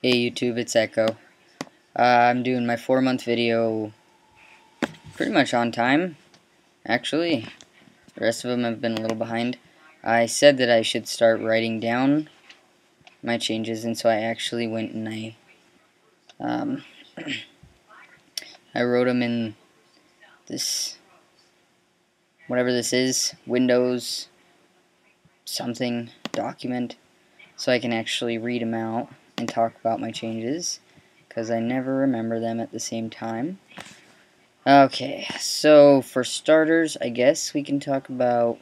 Hey YouTube, it's Echo. Uh, I'm doing my four month video pretty much on time, actually. The rest of them have been a little behind. I said that I should start writing down my changes, and so I actually went and I, um, I wrote them in this, whatever this is, Windows something document, so I can actually read them out and talk about my changes because I never remember them at the same time. Okay, so for starters, I guess we can talk about,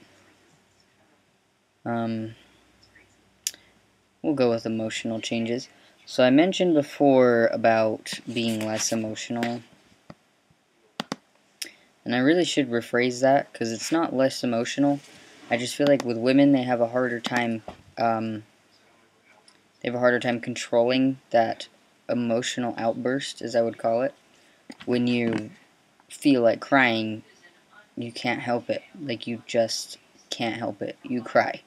um, we'll go with emotional changes. So I mentioned before about being less emotional, and I really should rephrase that because it's not less emotional. I just feel like with women, they have a harder time, um, have a harder time controlling that emotional outburst, as I would call it. When you feel like crying, you can't help it. Like, you just can't help it. You cry.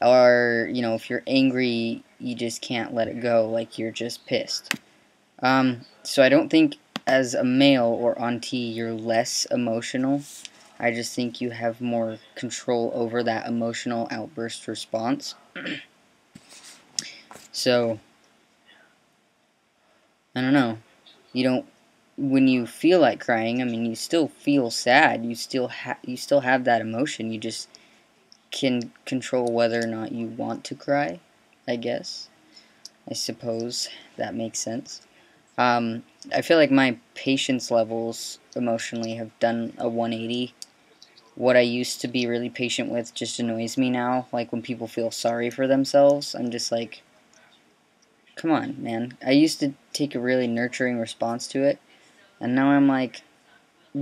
Or, you know, if you're angry, you just can't let it go. Like, you're just pissed. Um, so I don't think as a male or on T you're less emotional. I just think you have more control over that emotional outburst response. So, I don't know. You don't when you feel like crying, I mean, you still feel sad. You still have you still have that emotion. You just can control whether or not you want to cry, I guess. I suppose that makes sense. Um, I feel like my patience levels emotionally have done a 180. What I used to be really patient with just annoys me now. Like when people feel sorry for themselves, I'm just like, Come on, man. I used to take a really nurturing response to it, and now I'm like,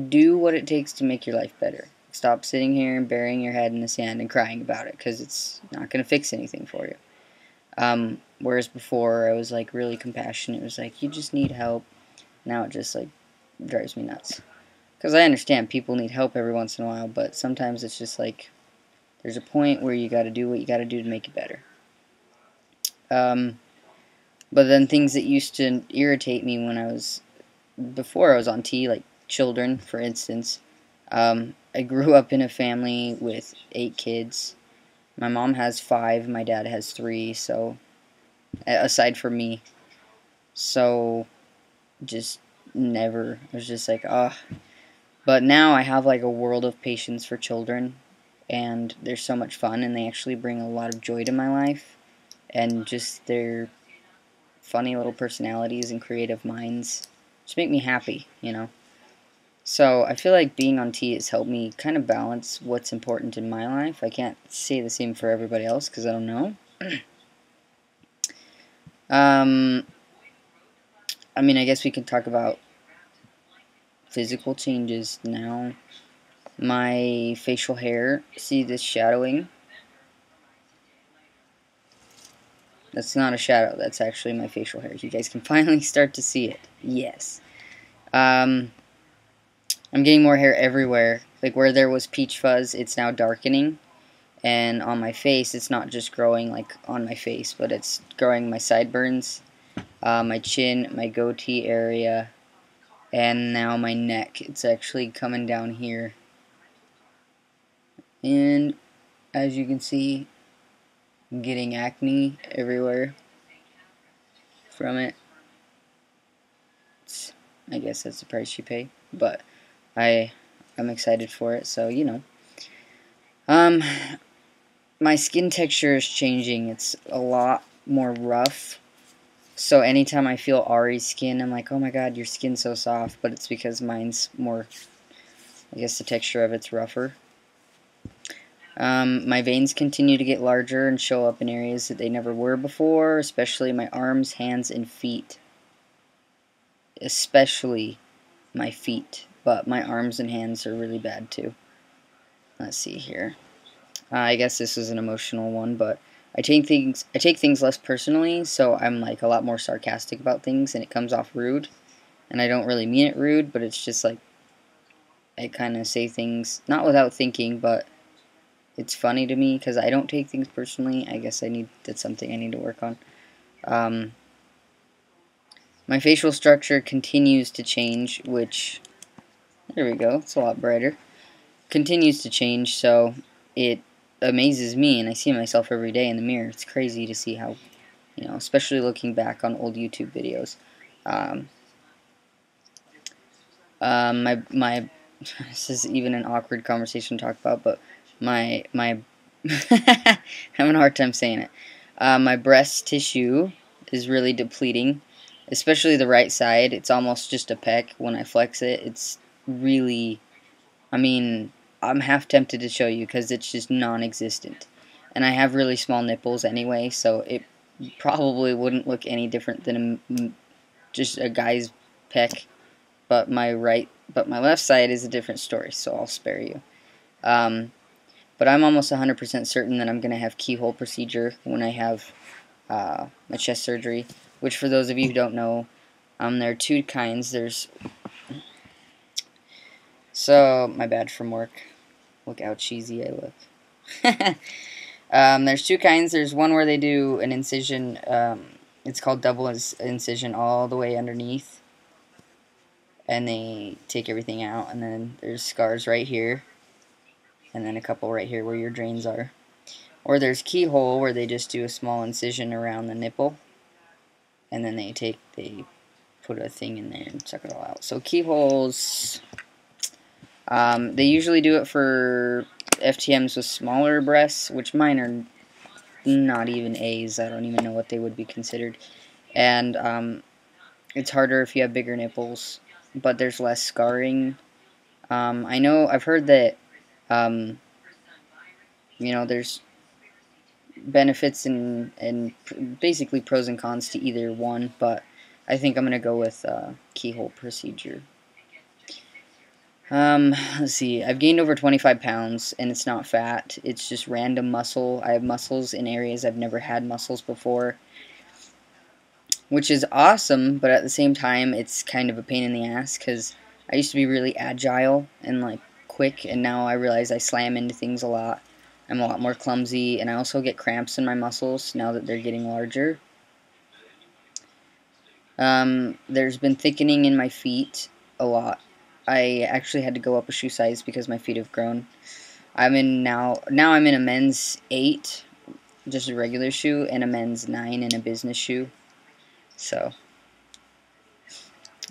do what it takes to make your life better. Stop sitting here and burying your head in the sand and crying about it, because it's not going to fix anything for you. Um, whereas before, I was like really compassionate. It was like, you just need help. Now it just like drives me nuts. Because I understand people need help every once in a while, but sometimes it's just like, there's a point where you got to do what you got to do to make it better. Um, but then things that used to irritate me when I was before I was on T, like children, for instance. Um, I grew up in a family with eight kids. My mom has five, my dad has three, so aside from me. So just never. I was just like, ah. Oh. But now I have like a world of patience for children, and they're so much fun, and they actually bring a lot of joy to my life, and just they're funny little personalities and creative minds just make me happy, you know. So I feel like being on T has helped me kind of balance what's important in my life. I can't say the same for everybody else because I don't know. um, I mean, I guess we could talk about physical changes now. My facial hair, see this shadowing? That's not a shadow. That's actually my facial hair. You guys can finally start to see it. Yes. Um, I'm getting more hair everywhere. Like where there was peach fuzz, it's now darkening. And on my face, it's not just growing like on my face, but it's growing my sideburns, uh, my chin, my goatee area, and now my neck. It's actually coming down here. And as you can see, getting acne everywhere from it. It's, I guess that's the price you pay, but I I'm excited for it. So you know, um, my skin texture is changing. It's a lot more rough. So anytime I feel Ari's skin, I'm like, oh my god, your skin's so soft. But it's because mine's more, I guess the texture of it's rougher. Um, my veins continue to get larger and show up in areas that they never were before, especially my arms, hands, and feet. Especially my feet, but my arms and hands are really bad too. Let's see here. Uh, I guess this is an emotional one, but I take things I take things less personally, so I'm like a lot more sarcastic about things, and it comes off rude. And I don't really mean it rude, but it's just like I kind of say things not without thinking, but it's funny to me because I don't take things personally. I guess I need that's something I need to work on. Um, My facial structure continues to change, which, there we go, it's a lot brighter. Continues to change, so it amazes me, and I see myself every day in the mirror. It's crazy to see how, you know, especially looking back on old YouTube videos. Um, um, my my this is even an awkward conversation to talk about, but my my having a hard time saying it. Uh, my breast tissue is really depleting, especially the right side. It's almost just a pec when I flex it. It's really, I mean, I'm half tempted to show you because it's just non-existent. And I have really small nipples anyway, so it probably wouldn't look any different than a, just a guy's pec. But my right, but my left side is a different story, so I'll spare you. Um, but I'm almost 100% certain that I'm going to have keyhole procedure when I have uh, my chest surgery, which for those of you who don't know, um, there are two kinds. There's so my bad from work. Look how cheesy I look. um, there's two kinds. There's one where they do an incision. Um, it's called double incision all the way underneath. And they take everything out. And then there's scars right here. And then a couple right here where your drains are. Or there's keyhole where they just do a small incision around the nipple. And then they take, they put a thing in there and suck it all out. So keyholes um, they usually do it for FTMs with smaller breasts, which mine are not even A's. I don't even know what they would be considered. And um, it's harder if you have bigger nipples, but there's less scarring. Um, I know, I've heard that, um, you know, there's benefits and, and basically pros and cons to either one, but I think I'm going to go with uh, keyhole procedure. Um, let's see. I've gained over 25 pounds, and it's not fat. It's just random muscle. I have muscles in areas I've never had muscles before, which is awesome, but at the same time, it's kind of a pain in the ass, because I used to be really agile and, like, quick, and now I realize I slam into things a lot. I'm a lot more clumsy, and I also get cramps in my muscles now that they're getting larger. Um, there's been thickening in my feet a lot I actually had to go up a shoe size because my feet have grown. I'm in now, now I'm in a men's 8, just a regular shoe, and a men's 9 in a business shoe. So,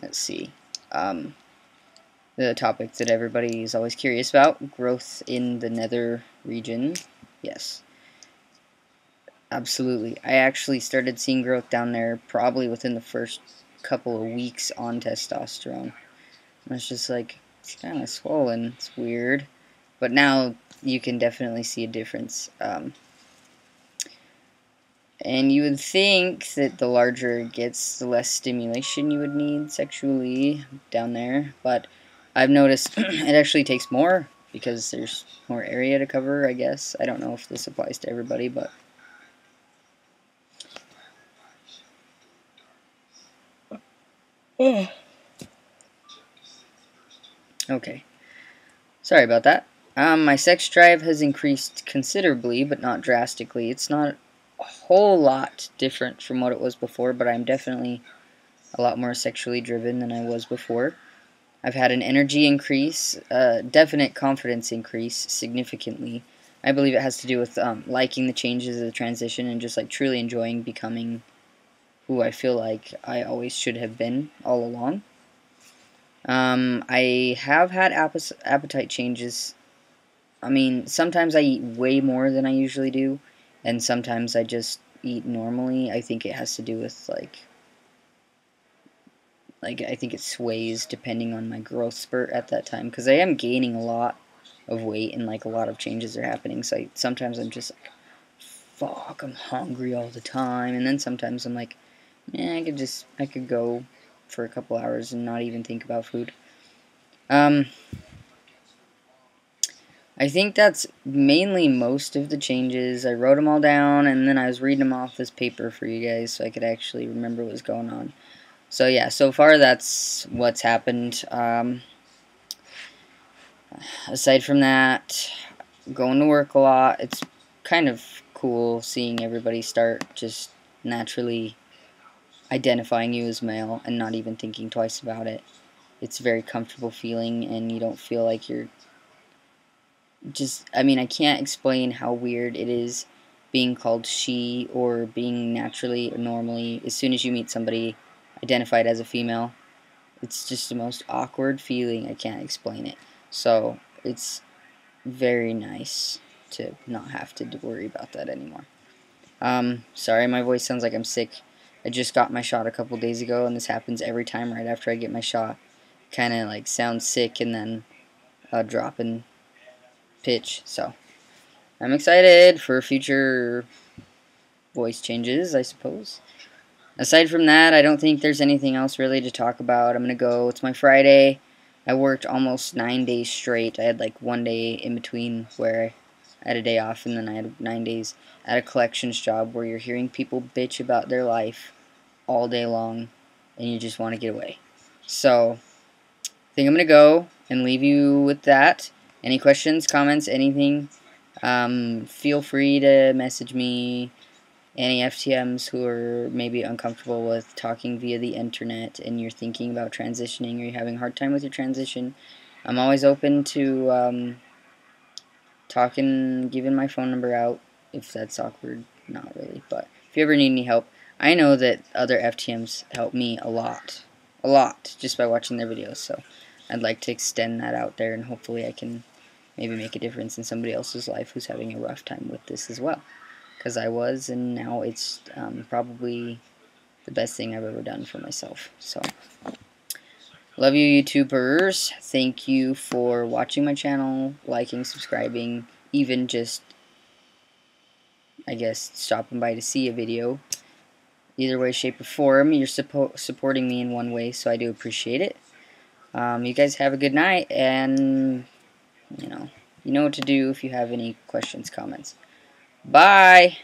let's see. Um, the topic that everybody is always curious about, growth in the nether region. Yes. Absolutely. I actually started seeing growth down there probably within the first couple of weeks on testosterone. It's just like, it's kind of swollen. It's weird. But now you can definitely see a difference. Um, and you would think that the larger it gets, the less stimulation you would need sexually down there. But I've noticed it actually takes more because there's more area to cover, I guess. I don't know if this applies to everybody, but... Oh. Okay. Sorry about that. Um, my sex drive has increased considerably, but not drastically. It's not a whole lot different from what it was before, but I'm definitely a lot more sexually driven than I was before. I've had an energy increase, a definite confidence increase, significantly. I believe it has to do with um, liking the changes of the transition and just like truly enjoying becoming who I feel like I always should have been all along. Um, I have had appetite changes. I mean, sometimes I eat way more than I usually do, and sometimes I just eat normally. I think it has to do with like like I think it sways depending on my growth spurt at that time because I am gaining a lot of weight and like a lot of changes are happening. So I, sometimes I'm just like, fuck, I'm hungry all the time, and then sometimes I'm like, man, I could just I could go for a couple hours and not even think about food. Um, I think that's mainly most of the changes. I wrote them all down, and then I was reading them off this paper for you guys so I could actually remember what's going on. So yeah, so far that's what's happened. Um, aside from that, going to work a lot. It's kind of cool seeing everybody start just naturally identifying you as male and not even thinking twice about it. It's a very comfortable feeling, and you don't feel like you're just. I mean, I can't explain how weird it is being called she or being naturally or normally. As soon as you meet somebody identified as a female, it's just the most awkward feeling. I can't explain it. So it's very nice to not have to worry about that anymore. Um, sorry, my voice sounds like I'm sick. I just got my shot a couple days ago, and this happens every time right after I get my shot. Kind of like sounds sick and then a drop in pitch. So I'm excited for future voice changes, I suppose. Aside from that, I don't think there's anything else really to talk about. I'm going to go. It's my Friday. I worked almost nine days straight. I had like one day in between where I had a day off, and then I had nine days at a collections job where you're hearing people bitch about their life all day long, and you just want to get away. So, I think I'm going to go and leave you with that. Any questions, comments, anything, um, feel free to message me. Any FTMs who are maybe uncomfortable with talking via the internet and you're thinking about transitioning or you're having a hard time with your transition, I'm always open to um, talking, giving my phone number out if that's awkward. Not really, but if you ever need any help, I know that other FTMs help me a lot. A lot, just by watching their videos, so I'd like to extend that out there and hopefully I can maybe make a difference in somebody else's life who's having a rough time with this as well. Because I was, and now it's um, probably the best thing I've ever done for myself. So, love you, YouTubers. Thank you for watching my channel, liking, subscribing, even just, I guess, stopping by to see a video. Either way, shape, or form, you're suppo supporting me in one way, so I do appreciate it. Um, you guys have a good night, and you know, you know what to do if you have any questions, comments. Bye!